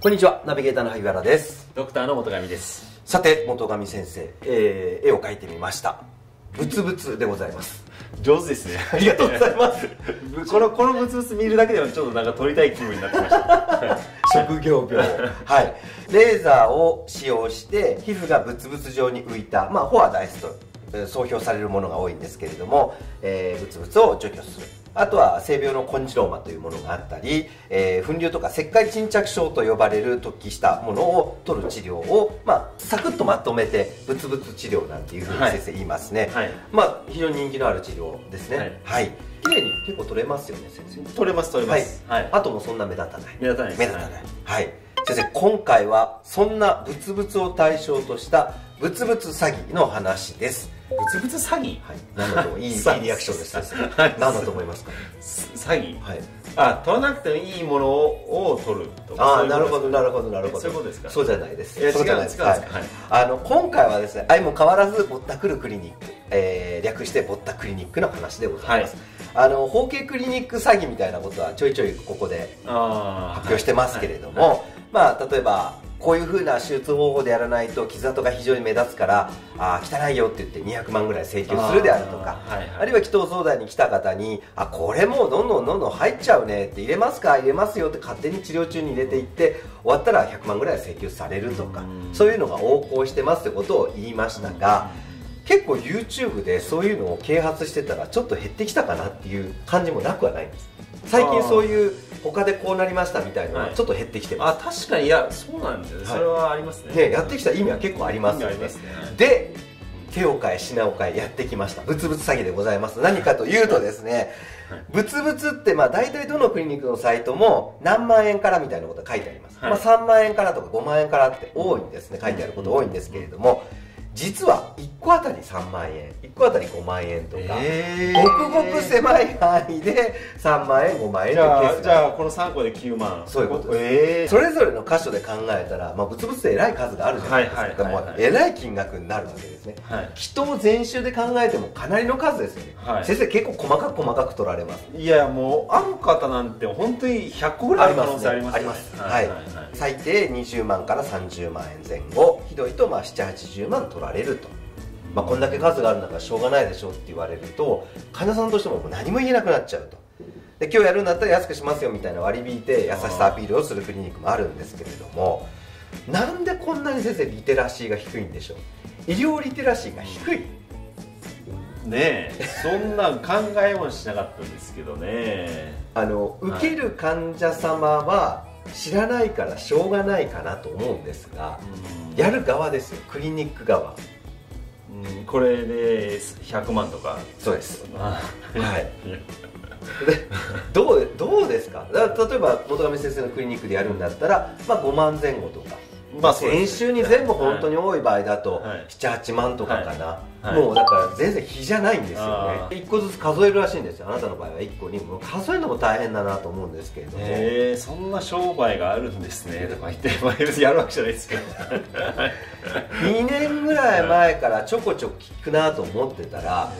こんにちはナビゲーターの萩原です。ドクターの本上です。さて本上先生、えー絵を描いてみました。ブツブツでございます。上手ですね。ありがとうございます。このこのブツブツ見るだけでもちょっとなんか撮りたい気分になってました。職業病。はい。レーザーを使用して皮膚がブツブツ状に浮いたまあフォアダイスとえー総評されるものが多いんですけれども、えーブツブツを除去するあとは性病のコンジローマというものがあったり、えー粉瘤とか石灰沈着症と呼ばれる突起したものを取る治療を、まあ、サクッとまとめてブツブツ治療なんていうふうにはい。先生言いますね、はい。まあ非常に人気のある治療ですね。はい。はい。綺麗に結構取れますよね先生。撮れます撮れます。はい、あともそんな目立たない。目立たない目立たない。はい、先生今回はそんなブツブツを対象としたブツブツ詐欺の話ですブツブツ詐欺？はい。何だとい いいリアクションです先生はい。何だと思いますか？す詐欺？はい。あ撮らなくてもいいものをを撮るとかあなるほどなるほどなるほど。そういうことですか？そうじゃないです。そうじゃないです。か？はい。あの今回はですね相も変わらずぼったくるクリニック、えー略してぼったクリニックの話でございます、あの包茎クリニック詐欺みたいなことはちょいちょいここで発表してますけれども、まあ例えばこういう風な手術方法でやらないと傷跡が非常に目立つからあー汚いよって言って200万ぐらい請求するであるとかあーはいはい。あるいは祈祷相談に来た方にあこれもうどんどんどんどん入っちゃうねって入れますか？入れますよって勝手に治療中に入れていって終わったら100万ぐらい請求されるとかうん。そういうのが横行してますってことを言いましたが結構 YouTube でそういうのを啓発してたらちょっと減ってきたかなっていう感じもなくはないんです。最近そういう他でこうなりましたみたいなのはちょっと減ってきてます、あ確かに。いやそうなんですよ。ね、はい。それはありますね。ね、やってきた意味は結構ありますよね。ね。で手を変え品を変えやってきました。ブツブツ詐欺でございます。何かというとですねはい。ブツブツってまあ大体どのクリニックのサイトも何万円からみたいなことが書いてあります、はい。まあ、3万円からとか5万円からって多いんですね。書いてあること多いんですけれども実は1個あたり3万円1個あたり5万円とか、えごくごく狭い範囲で3万円5万円というケースじゃあこの3個で9万。そういうことです、ええそれぞれの箇所で考えたら、まあ、ブツブツでえらい数があるじゃないですか、はいはいはいはい。い金額になるわけですね。はい。人を全周で考えてもかなりの数ですよね、はい。先生結構細かく細かく取られます。いやもうある方なんて本当に100個ぐらいある可能性ありますありますはい、最低20万から30万円前後。ひどいとまあ780万取られると、まあ、こんだけ数があるんだからしょうがないでしょうって言われると患者さんとしてももう何も言えなくなっちゃうと。で今日やるんだったら安くしますよみたいな割り引いて優しさアピールをするクリニックもあるんですけれどもなんでこんなに先生リテラシーが低いんでしょう？医療リテラシーが低い。ねえそんなん考えもしなかったんですけどね。あの受ける患者様は知らないからしょうがないかなと思うんですがやる側ですよクリニック側。うんこれで100万とか。そうです。あはい。でどうどうですか？例えば本上先生のクリニックでやるんだったら、まあ、5万前後とか、まあ先週に全部本当に多い場合だとはい。78万とかかな、はい。もうだから全然比じゃないんですよあね1個ずつ数えるらしいんですよ。あなたの場合は1個にもう数えるのも大変だなと思うんですけれども、へえそんな商売があるんですね。とか言って、まあ、別にやるわけじゃないですけど。2年ぐらい前からちょこちょこ聞くなと思ってたら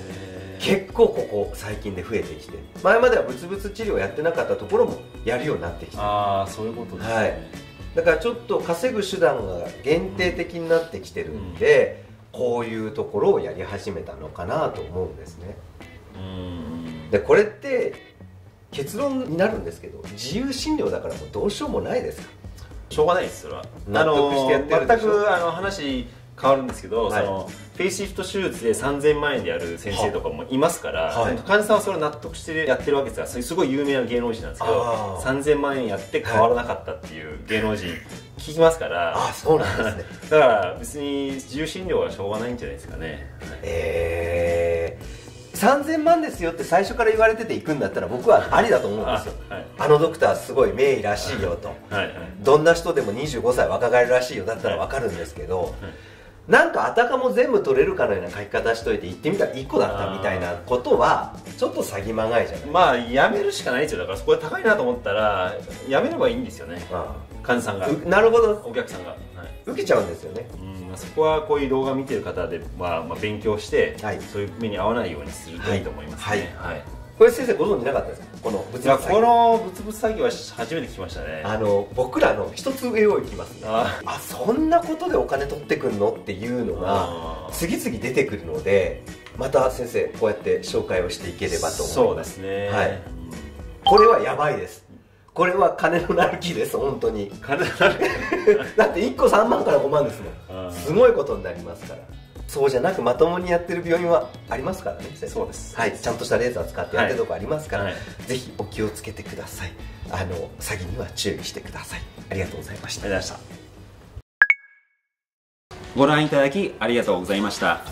結構ここ最近で増えてきて。前まではブツブツ治療やってなかったところもやるようになってきて。ああそういうことですね、はい、だからちょっと稼ぐ手段が限定的になってきてるんで、こういうところをやり始めたのかなと思うんですね。うん。でこれって結論になるんですけど自由診療だからもうどうしようもないですか？しょうがないですそれは。納得してやってるでしょ？あの全くあの話変わるんですけど、はい。そのフェイスシフト手術で3000万円でやる先生とかもいますから、はい。患者さんはそれを納得してやってるわけですからそれすごい有名な芸能人なんですけどあー。3000万円やって変わらなかったっていう芸能人聞きますから、ああそうなんですね。だから別に自由診療はしょうがないんじゃないですかね、えー、3000万ですよって最初から言われてて行くんだったら僕はありだと思うんですよ。あはい。あのドクターすごい名医らしいよと。はい。はい。どんな人でも25歳若返るらしいよだったら分かるんですけど、なんかあたかも全部取れるかのような書き方しといて行ってみたら1個だったみたいなことはちょっと詐欺まがいじゃない？まあやめるしかないですよだからそこで高いなと思ったらやめればいいんですよね。あ患者さんが。なるほど。お客さんが、はい。受けちゃうんですよね。うんまあそこはこういう動画見てる方で、まあ、まあ勉強して、はい。そういう目に合わないようにするといいと思いますね。はい。はいこれ先生ご存知なかったですか？このブツブツ詐欺このブツブツ詐欺は初めて聞きましたね。あの僕らの一つ上を行きますね。ああそんなことでお金取ってくんの？っていうのが次々出てくるのでまた先生こうやって紹介をしていければと思います。そうですね。はい。これはやばいです。これは金のなる木です本当に。金になる だって1個3万から5万ですもうんんすごいことになりますからそうじゃなくまともにやってる病院はありますからねそうです。はい。ちゃんとしたレーザー使ってやってるとこありますから、はい。ぜひお気をつけてください。あの詐欺には注意してください。ありがとうございました。ありがとうございました。ご覧いただきありがとうございました。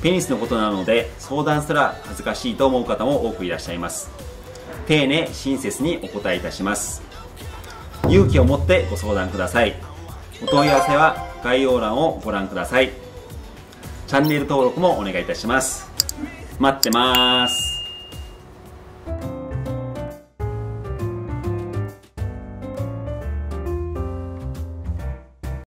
ペニスのことなので相談すら恥ずかしいと思う方も多くいらっしゃいます。丁寧親切にお答えいたします。勇気を持ってご相談ください。お問い合わせは概要欄をご覧くださいチャンネル登録もお願いいたします。待ってます。